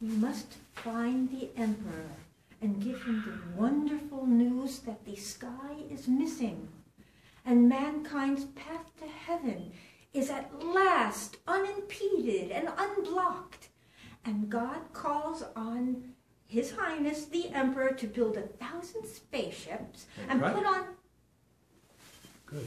You must find the emperor and give him the wonderful news that the sky is missing and mankind's path to heaven is at last unimpeded and unblocked. And God calls on His Highness the Emperor to build a thousand spaceships and Right. put on Good.